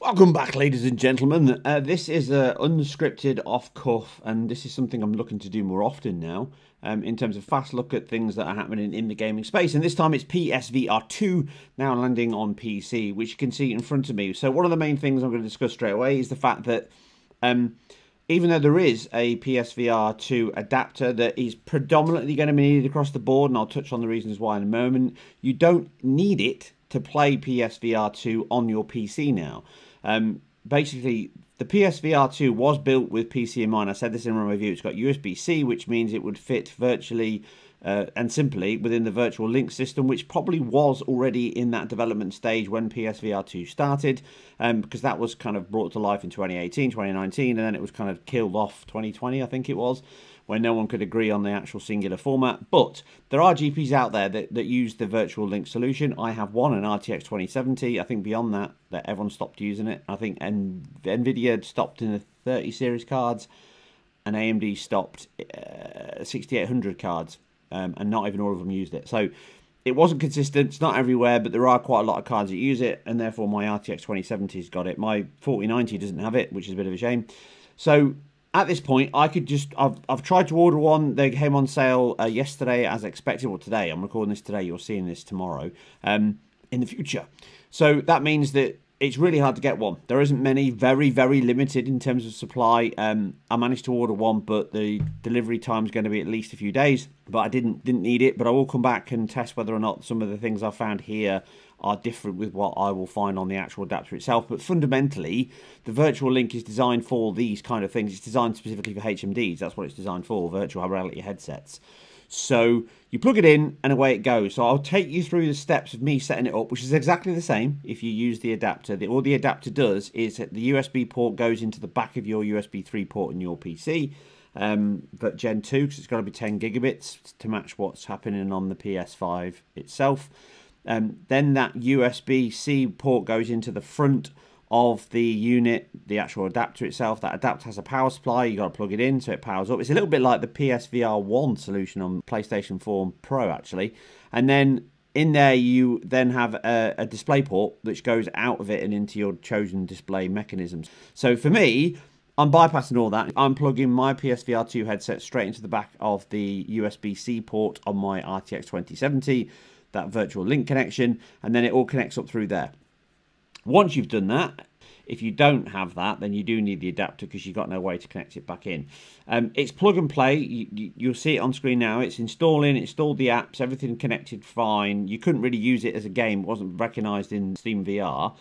Welcome back, ladies and gentlemen. Uh, this is uh, unscripted, off cuff, and this is something I'm looking to do more often now. Um, in terms of fast look at things that are happening in the gaming space, and this time it's PSVR 2 now landing on PC, which you can see in front of me. So, one of the main things I'm going to discuss straight away is the fact that um, even though there is a PSVR 2 adapter that is predominantly going to be needed across the board, and I'll touch on the reasons why in a moment, you don't need it to play PSVR 2 on your PC now. Um, basically, the PSVR 2 was built with PC in mind. I said this in my review. It's got USB C, which means it would fit virtually uh, and simply within the virtual link system, which probably was already in that development stage when PSVR 2 started, um, because that was kind of brought to life in 2018, 2019, and then it was kind of killed off 2020, I think it was where no one could agree on the actual singular format. But there are GPs out there that, that use the virtual link solution. I have one, an RTX 2070. I think beyond that, that everyone stopped using it. I think NVIDIA stopped in the 30 series cards, and AMD stopped uh, 6800 cards, um, and not even all of them used it. So it wasn't consistent. It's not everywhere, but there are quite a lot of cards that use it, and therefore my RTX 2070's got it. My 4090 doesn't have it, which is a bit of a shame. So at this point, I could just I've I've tried to order one. They came on sale uh, yesterday, as expected. or today I'm recording this today. You're seeing this tomorrow. Um, in the future, so that means that it's really hard to get one. There isn't many, very, very limited in terms of supply. Um, I managed to order one, but the delivery time is going to be at least a few days. But I didn't didn't need it. But I will come back and test whether or not some of the things I found here are different with what I will find on the actual adapter itself. But fundamentally, the virtual link is designed for these kind of things. It's designed specifically for HMDs. That's what it's designed for, virtual reality headsets. So you plug it in and away it goes. So I'll take you through the steps of me setting it up, which is exactly the same if you use the adapter. The, all the adapter does is that the USB port goes into the back of your USB 3 port in your PC. Um, but Gen 2, because it's got to be 10 gigabits to match what's happening on the PS5 itself. Um, then that USB-C port goes into the front of the unit, the actual adapter itself. That adapter has a power supply. You got to plug it in so it powers up. It's a little bit like the PSVR 1 solution on PlayStation 4 Pro, actually. And then in there, you then have a, a display port which goes out of it and into your chosen display mechanisms. So for me, I'm bypassing all that. I'm plugging my PSVR 2 headset straight into the back of the USB-C port on my RTX 2070 that virtual link connection, and then it all connects up through there. Once you've done that, if you don't have that, then you do need the adapter because you've got no way to connect it back in. Um, it's plug and play. You, will see it on screen now. It's installing, installed the apps, everything connected fine. You couldn't really use it as a game. It wasn't recognized in Steam VR.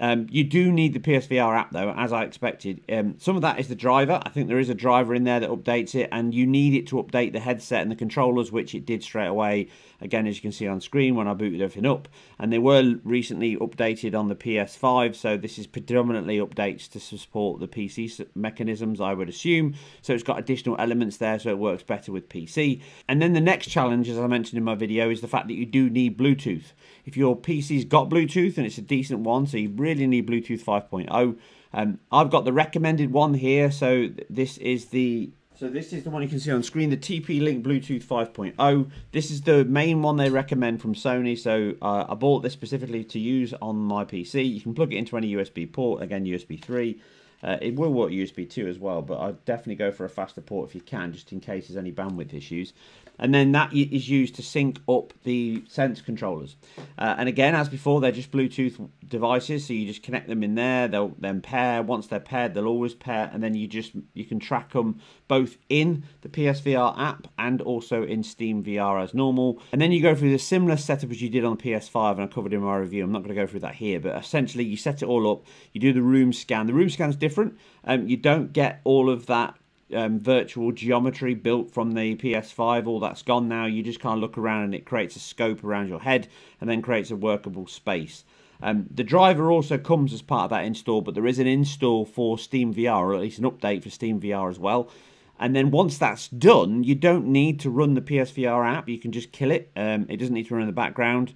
Um, you do need the PSVR app though, as I expected. Um, some of that is the driver. I think there is a driver in there that updates it, and you need it to update the headset and the controllers, which it did straight away. Again, as you can see on screen when I booted everything up, and they were recently updated on the PS5, so this is predominantly updates to support the PC mechanisms, I would assume. So it's got additional elements there, so it works better with PC. And then the next challenge, as I mentioned in my video, is the fact that you do need Bluetooth. If your PC's got Bluetooth and it's a decent one, so you really need Bluetooth 5.0. Um, I've got the recommended one here, so this is the so this is the one you can see on screen, the TP-Link Bluetooth 5.0. This is the main one they recommend from Sony, so uh, I bought this specifically to use on my PC. You can plug it into any USB port, again USB 3. Uh, it will work USB 2 as well, but I'd definitely go for a faster port if you can, just in case there's any bandwidth issues and then that is used to sync up the sense controllers. Uh, and again, as before, they're just Bluetooth devices, so you just connect them in there. They'll then pair. Once they're paired, they'll always pair, and then you just you can track them both in the PSVR app and also in Steam VR as normal. And then you go through the similar setup as you did on the PS5, and I covered in my review. I'm not going to go through that here, but essentially you set it all up. You do the room scan. The room scan is different. Um, you don't get all of that um, virtual geometry built from the PS5, all that's gone now. You just kind of look around and it creates a scope around your head and then creates a workable space. Um, the driver also comes as part of that install, but there is an install for Steam VR, or at least an update for Steam VR as well. And then once that's done, you don't need to run the PSVR app. You can just kill it. Um, it doesn't need to run in the background.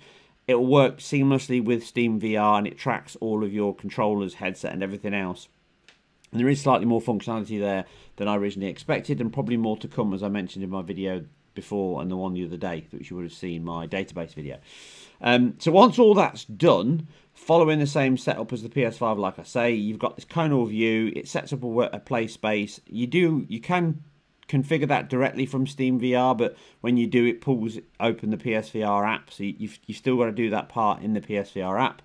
It will work seamlessly with Steam VR and it tracks all of your controllers, headset, and everything else. And there is slightly more functionality there than I originally expected, and probably more to come, as I mentioned in my video before and the one the other day, which you would have seen my database video. Um, so once all that's done, following the same setup as the PS5, like I say, you've got this conal view. It sets up a, a play space. You do you can configure that directly from Steam VR, but when you do, it pulls open the PSVR app. So you've you've still got to do that part in the PSVR app.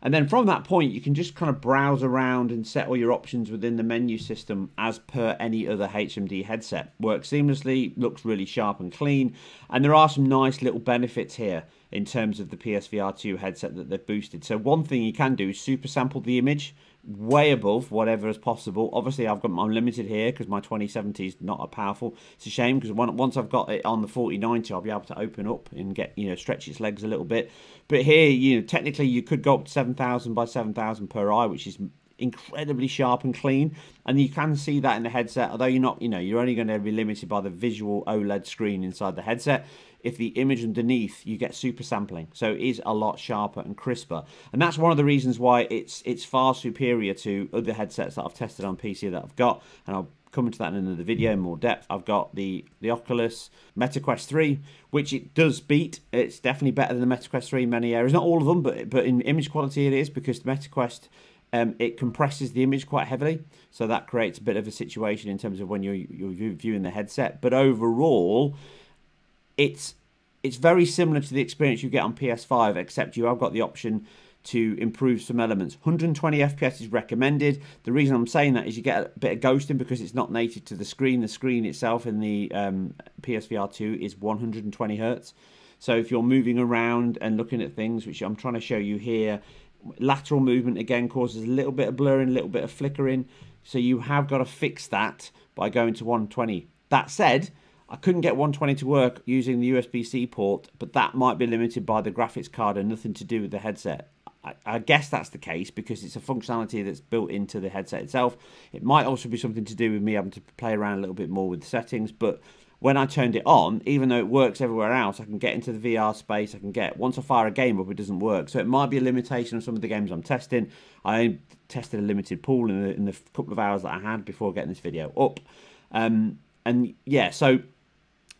And then from that point, you can just kind of browse around and set all your options within the menu system as per any other HMD headset. Works seamlessly, looks really sharp and clean, and there are some nice little benefits here in terms of the PSVR 2 headset that they've boosted. So one thing you can do is super sample the image way above whatever is possible. Obviously, I've got I'm limited here because my 2070 is not a powerful. It's a shame because once I've got it on the 4090, I'll be able to open up and get you know stretch its legs a little bit. But here, you know, technically you could go up to 7,000 by 7,000 per eye, which is incredibly sharp and clean and you can see that in the headset although you're not you know you're only going to be limited by the visual oled screen inside the headset if the image underneath you get super sampling so it is a lot sharper and crisper and that's one of the reasons why it's it's far superior to other headsets that I've tested on PC that I've got and I'll come into that in another video in more depth. I've got the the Oculus MetaQuest 3, which it does beat. It's definitely better than the MetaQuest 3 in many areas. Not all of them, but but in image quality it is because the MetaQuest um, it compresses the image quite heavily, so that creates a bit of a situation in terms of when you're, you're viewing the headset. But overall, it's it's very similar to the experience you get on PS5, except you have got the option to improve some elements. 120 FPS is recommended. The reason I'm saying that is you get a bit of ghosting because it's not native to the screen. The screen itself in the um, PSVR 2 is 120 hertz. So if you're moving around and looking at things, which I'm trying to show you here, lateral movement again causes a little bit of blurring, a little bit of flickering. So you have got to fix that by going to 120. That said, I couldn't get 120 to work using the USB-C port, but that might be limited by the graphics card and nothing to do with the headset. I, guess that's the case because it's a functionality that's built into the headset itself. It might also be something to do with me having to play around a little bit more with the settings, but when I turned it on, even though it works everywhere else, I can get into the VR space. I can get once I fire a game up, it doesn't work. So it might be a limitation of some of the games I'm testing. I tested a limited pool in the, in the couple of hours that I had before getting this video up, um, and yeah, so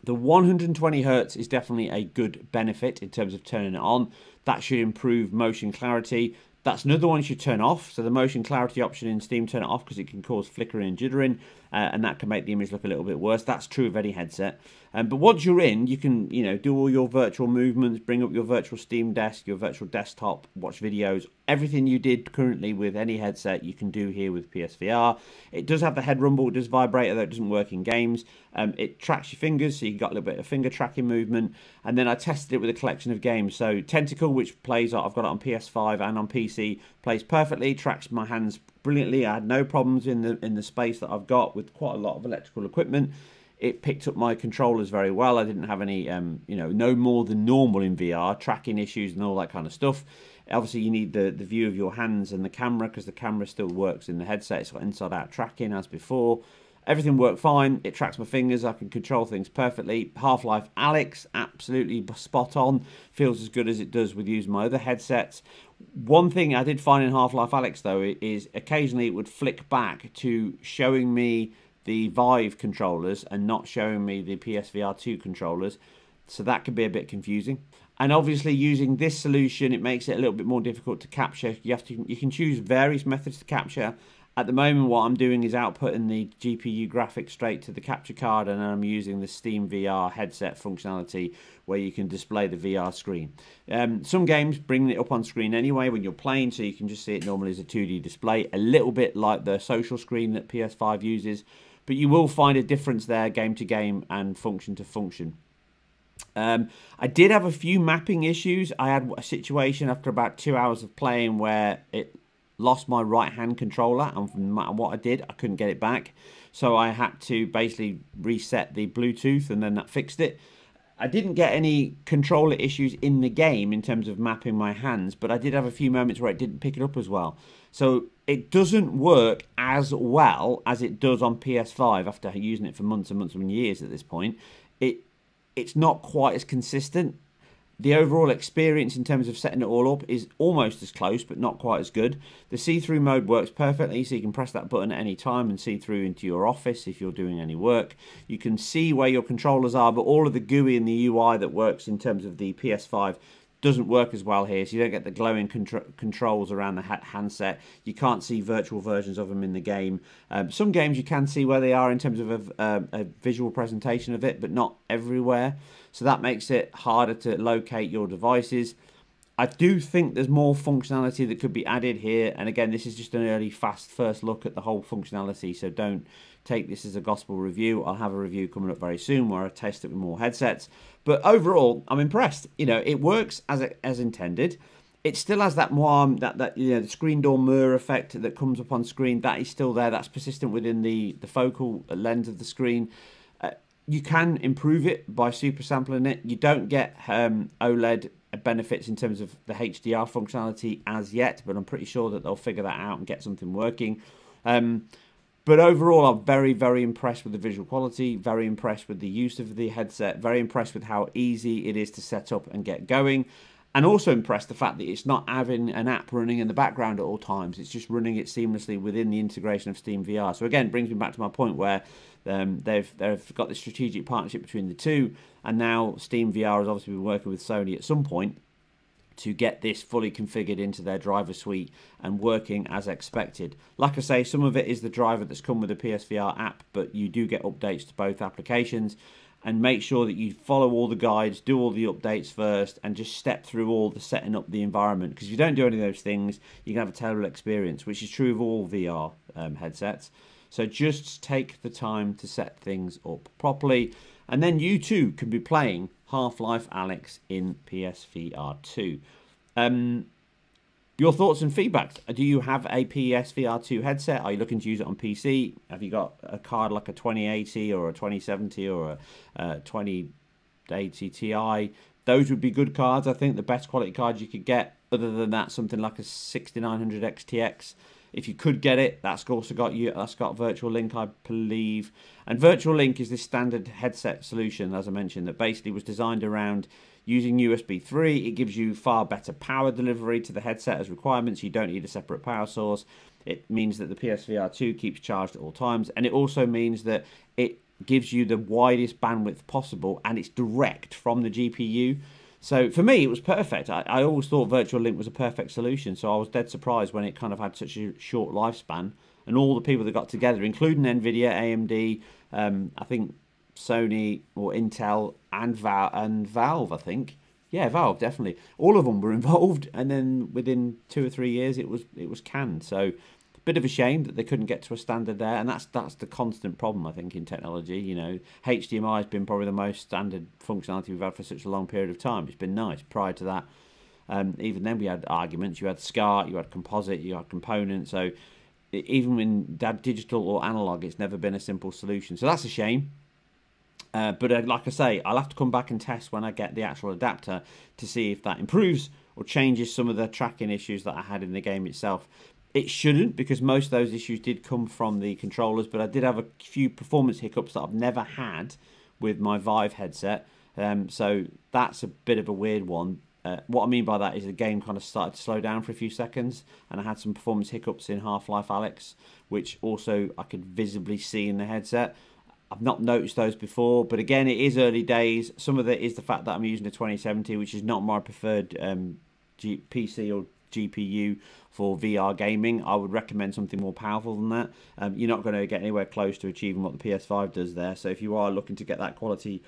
the 120 hertz is definitely a good benefit in terms of turning it on. That should improve motion clarity. That's another one you should turn off. So the motion clarity option in Steam, turn it off because it can cause flickering and jittering, uh, and that can make the image look a little bit worse. That's true of any headset. Um, but once you're in, you can you know do all your virtual movements, bring up your virtual Steam Desk, your virtual desktop, watch videos. Everything you did currently with any headset, you can do here with PSVR. It does have the head rumble, it does vibrate, although it doesn't work in games. Um, it tracks your fingers, so you got a little bit of finger tracking movement. And then I tested it with a collection of games. So Tentacular, which plays, I've got it on PS5 and on PC, plays perfectly, tracks my hands brilliantly. I had no problems in the in the space that I've got with quite a lot of electrical equipment it picked up my controllers very well. I didn't have any, um, you know, no more than normal in VR, tracking issues and all that kind of stuff. Obviously, you need the, the view of your hands and the camera because the camera still works in the headset. It's got inside out tracking as before. Everything worked fine. It tracks my fingers. I can control things perfectly. Half Life Alyx, absolutely spot on. Feels as good as it does with using my other headsets. One thing I did find in Half Life Alyx, though, is occasionally it would flick back to showing me the Vive controllers and not showing me the PSVR 2 controllers. So that could be a bit confusing. And obviously using this solution, it makes it a little bit more difficult to capture. You have to you can choose various methods to capture at the moment, what I'm doing is outputting the GPU graphics straight to the capture card, and I'm using the Steam VR headset functionality where you can display the VR screen. Um, some games bring it up on screen anyway when you're playing, so you can just see it normally as a 2D display, a little bit like the social screen that PS5 uses, but you will find a difference there game to game and function to function. Um, I did have a few mapping issues. I had a situation after about two hours of playing where it lost my right hand controller and no matter what I did I couldn't get it back. So I had to basically reset the Bluetooth and then that fixed it. I didn't get any controller issues in the game in terms of mapping my hands but I did have a few moments where it didn't pick it up as well. So it doesn't work as well as it does on PS5 after using it for months and months and years at this point. It it's not quite as consistent the overall experience in terms of setting it all up is almost as close, but not quite as good. The see-through mode works perfectly, so you can press that button at any time and see through into your office if you're doing any work. You can see where your controllers are, but all of the GUI and the UI that works in terms of the PS5 doesn't work as well here, so you don't get the glowing contr- controls around the ha- handset. You can't see virtual versions of them in the game. Um, some games you can see where they are in terms of a, a, a, visual presentation of it, but not everywhere. So that makes it harder to locate your devices. I do think there's more functionality that could be added here, and again, this is just an early, fast first look at the whole functionality, so don't take this as a gospel review. I'll have a review coming up very soon where I test it with more headsets. But overall, I'm impressed. You know, it works as as intended. It still has that warm, that that you know, the screen door mura effect that comes up on screen. That is still there. That's persistent within the the focal lens of the screen. Uh, you can improve it by super sampling it. You don't get um, OLED benefits in terms of the HDR functionality as yet, but I'm pretty sure that they'll figure that out and get something working. Um, but overall, I'm very, very impressed with the visual quality, very impressed with the use of the headset, very impressed with how easy it is to set up and get going, and also impressed the fact that it's not having an app running in the background at all times. It's just running it seamlessly within the integration of Steam VR. So again, brings me back to my point where um, they've they've got the strategic partnership between the two, and now Steam VR has obviously been working with Sony at some point to get this fully configured into their driver suite and working as expected. Like I say, some of it is the driver that's come with the PSVR app, but you do get updates to both applications. And make sure that you follow all the guides, do all the updates first, and just step through all the setting up the environment. Because if you don't do any of those things, you can have a terrible experience, which is true of all VR um, headsets. So just take the time to set things up properly. And then you too can be playing Half Life Alyx in PSVR 2. Um, your thoughts and feedback. Do you have a PSVR 2 headset? Are you looking to use it on PC? Have you got a card like a 2080 or a 2070 or a, a 2080 Ti? Those would be good cards. I think the best quality cards you could get. Other than that, something like a 6900 XTX if you could get it, that's also got you. That's got Virtual Link, I believe. And Virtual Link is this standard headset solution, as I mentioned, that basically was designed around using USB 3. It gives you far better power delivery to the headset as requirements. You don't need a separate power source. It means that the PSVR 2 keeps charged at all times, and it also means that it gives you the widest bandwidth possible, and it's direct from the GPU. So for me, it was perfect. I, I always thought Virtual Link was a perfect solution. So I was dead surprised when it kind of had such a short lifespan. And all the people that got together, including NVIDIA, AMD, um, I think Sony or Intel, and, Val- and Valve, I think. Yeah, Valve definitely. All of them were involved, and then within two or three years, it was it was canned. So bit of a shame that they couldn't get to a standard there, and that's that's the constant problem I think in technology. You know, HDMI has been probably the most standard functionality we've had for such a long period of time. It's been nice. Prior to that, um, even then we had arguments. You had SCART, you had composite, you had components. So even when that digital or analog, it's never been a simple solution. So that's a shame. Uh, but uh, like I say, I'll have to come back and test when I get the actual adapter to see if that improves or changes some of the tracking issues that I had in the game itself. It shouldn't because most of those issues did come from the controllers, but I did have a few performance hiccups that I've never had with my Vive headset. Um, so that's a bit of a weird one. Uh, what I mean by that is the game kind of started to slow down for a few seconds, and I had some performance hiccups in Half Life Alyx, which also I could visibly see in the headset. I've not noticed those before, but again, it is early days. Some of it is the fact that I'm using a 2070, which is not my preferred um, PC or GPU for VR gaming. I would recommend something more powerful than that. Um, you're not going to get anywhere close to achieving what the PS5 does there. So if you are looking to get that quality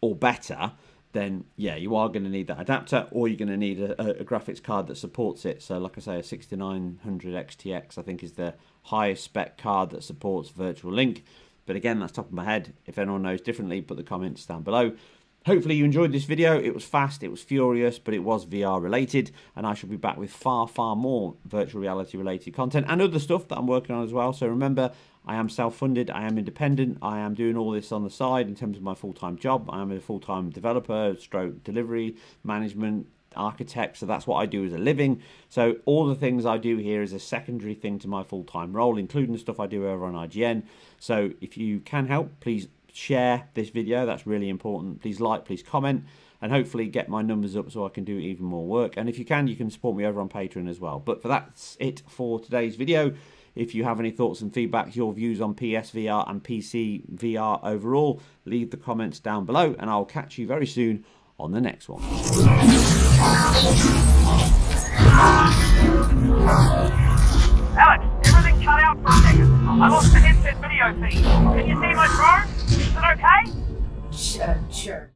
or better, then yeah, you are going to need that adapter, or you're going to need a, a, graphics card that supports it. So, like I say, a 6900 XTX, I think, is the highest spec card that supports Virtual Link. But again, that's top of my head. If anyone knows differently, put the comments down below. Hopefully you enjoyed this video. It was fast, it was furious, but it was VR related. And I shall be back with far, far more virtual reality related content and other stuff that I'm working on as well. So remember, I am self-funded, I am independent, I am doing all this on the side in terms of my full-time job. I am a full-time developer, stroke delivery, management, architect, so that's what I do as a living. So all the things I do here is a secondary thing to my full-time role, including the stuff I do over on IGN. So if you can help, please share this video. That's really important. Please like, please comment, and hopefully get my numbers up so I can do even more work. And if you can, you can support me over on Patreon as well. But for that's it for today's video. If you have any thoughts and feedback, your views on PSVR and PC VR overall, leave the comments down below, and I'll catch you very soon on the next one. I lost the headset video feed. Can you see my drone? Is it okay? Sure, sure.